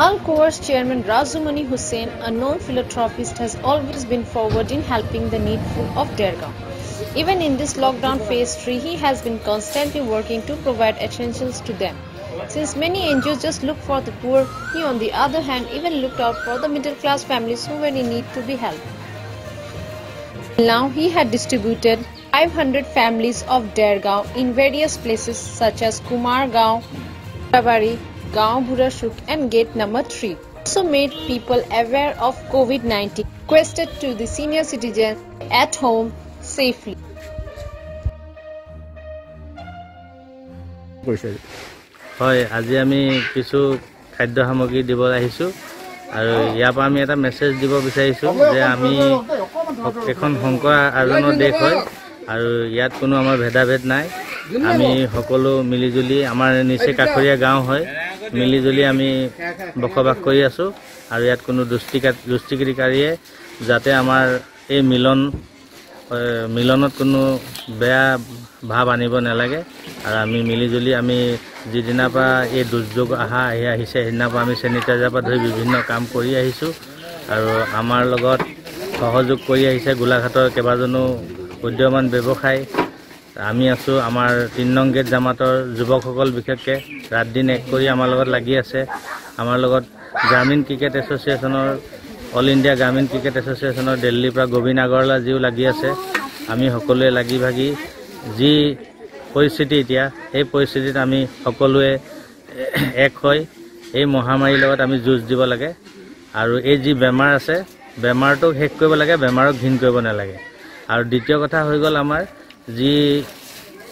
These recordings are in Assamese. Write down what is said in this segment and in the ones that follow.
Al-Quwar's chairman Razumani Hussain, a known philanthropist, has always been forward in helping the needful of Dergaon. Even in this lockdown phase 3, he has been constantly working to provide essentials to them. Since many NGOs just look for the poor, he on the other hand even looked out for the middle class families who were in need to be helped. Now he had distributed 500 families of Dergaon in various places such as Kumar Gaon, Tabari, Gaon Burashuk and gate number 3. Also made people aware of COVID-19, requested to the senior citizens at home safely. হয় আজি আমি কিছু খাদ্য সামগ্ৰী দিব আহিছোঁ আৰু ইয়াৰ পৰা আমি এটা মেছেজ দিব বিচাৰিছোঁ যে আমি এখন শংকৰ আজনৰ দেশ হয় আৰু ইয়াত কোনো আমাৰ ভেদাভেদ নাই আমি সকলো মিলিজুলি আমাৰ নিচেই কাষৰীয়া গাঁও হয় মিলিজুলি আমি বসবাস কৰি আছোঁ আৰু ইয়াত কোনো দুষ্টিকা দুষ্টিকাৰীয়ে যাতে আমাৰ এই মিলন মিলনত কোনো বেয়া ভাৱ আনিব নালাগে। আৰু আমি মিলিজুলি আমি যিদিনাৰ পৰা এই দুৰ্যোগ অহা আহি আহিছে সেইদিনাৰ পৰা আমি চেনিটাইজাৰৰ পৰা ধৰি বিভিন্ন কাম কৰি আহিছোঁ। আৰু আমাৰ লগত সহযোগ কৰি আহিছে গোলাঘাটৰ কেইবাজনো উদীয়মান ব্যৱসায়। আমি আছোঁ আমাৰ তিনি নং গেট জামাতৰ যুৱকসকল বিশেষকৈ ৰাত দিন এক কৰি আমাৰ লগত লাগি আছে। আমাৰ লগত গ্ৰামীণ ক্ৰিকেট এছ'চিয়েশ্যনৰ অল ইণ্ডিয়া গ্ৰামীণ ক্ৰিকেট এছ'চিয়েশ্যনৰ দিল্লীৰ পৰা গোবিন্দ আগৰৱালা যিও লাগি আছে। আমি সকলোৱে লাগি ভাগি যি পৰিস্থিতি এতিয়া সেই পৰিস্থিতিত আমি সকলোৱে এক হৈ এই মহামাৰীৰ লগত আমি যুঁজ দিব লাগে। আৰু এই যি বেমাৰ আছে বেমাৰটোক শেষ কৰিব লাগে বেমাৰক ঘীন কৰিব নালাগে। আৰু দ্বিতীয় কথা হৈ গ'ল আমাৰ যি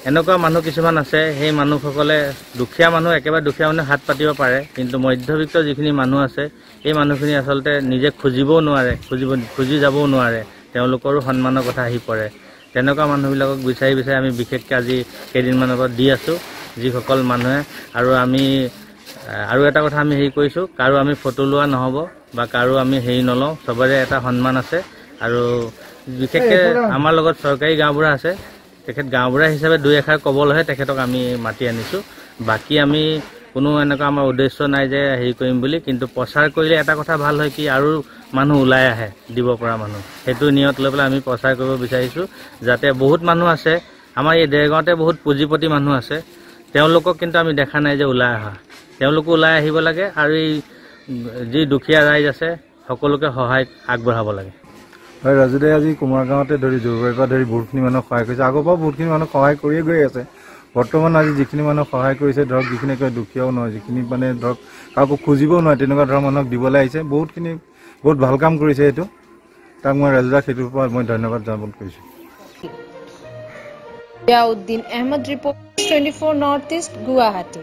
এনেকুৱা মানুহ কিছুমান আছে সেই মানুহসকলে দুখীয়া মানুহ একেবাৰে দুখীয়া মানুহে হাত পাতিব পাৰে কিন্তু মধ্যবিত্ত যিখিনি মানুহ আছে এই মানুহখিনি আচলতে নিজে খুজিবও নোৱাৰে খুজিব খুজি যাবও নোৱাৰে তেওঁলোকৰো সন্মানৰ কথা আহি পৰে। তেনেকুৱা মানুহবিলাকক বিচাৰি বিচাৰি আমি বিশেষকৈ আজি কেইদিনমানৰ পৰা দি আছোঁ যিসকল মানুহে। আৰু আমি আৰু এটা কথা আমি হেৰি কৰিছোঁ কাৰো আমি ফটো লোৱা নহ'ব বা কাৰো আমি হেৰি নলওঁ চবৰে এটা সন্মান আছে। আৰু বিশেষকৈ আমাৰ লগত চৰকাৰী গাঁওবুঢ়া আছে তেখেত গাঁওবুঢ়া হিচাপে দুই এষাৰ ক'বলৈহে তেখেতক আমি মাতি আনিছোঁ। বাকী আমি কোনো এনেকুৱা আমাৰ উদ্দেশ্য নাই যে হেৰি কৰিম বুলি কিন্তু প্ৰচাৰ কৰিলে এটা কথা ভাল হয় কি আৰু মানুহ ওলাই আহে দিব পৰা মানুহ। সেইটো নিয়ত লৈ পেলাই আমি প্ৰচাৰ কৰিব বিচাৰিছোঁ যাতে বহুত মানুহ আছে। আমাৰ এই দেৰগাঁৱতে বহুত পুঁজিপতি মানুহ আছে। তেওঁলোকক কিন্তু আমি দেখা নাই যে ওলাই অহা। তেওঁলোকো ওলাই আহিব লাগে আৰু এই যি দুখীয়া ৰাইজ আছে সকলোকে সহায় আগবঢ়াব লাগে। হয় ৰাজুদাই আজি কুমাৰ গাঁৱতে ধৰি জোৰবাৰীৰ পৰা ধৰি বহুতখিনি মানুহক সহায় কৰিছে। আগৰ পৰা বহুতখিনি মানুহক সহায় কৰিয়ে গৈ আছে। বৰ্তমান আজি যিখিনি মানুহক সহায় কৰিছে ধৰক যিখিনি দুখীয়াও নহয় যিখিনি মানে ধৰক কাকো খুজিবও নহয় তেনেকুৱা ধৰণৰ মানুহক দিবলৈ আহিছে। বহুতখিনি বহুত ভাল কাম কৰিছে এইটো। তাক মই ৰাজুদাক সেইটোৰ পৰা মই ধন্যবাদ জ্ঞাপন কৰিছোঁ। Yauddin Ahmad reports 24 Northeast Guwahati.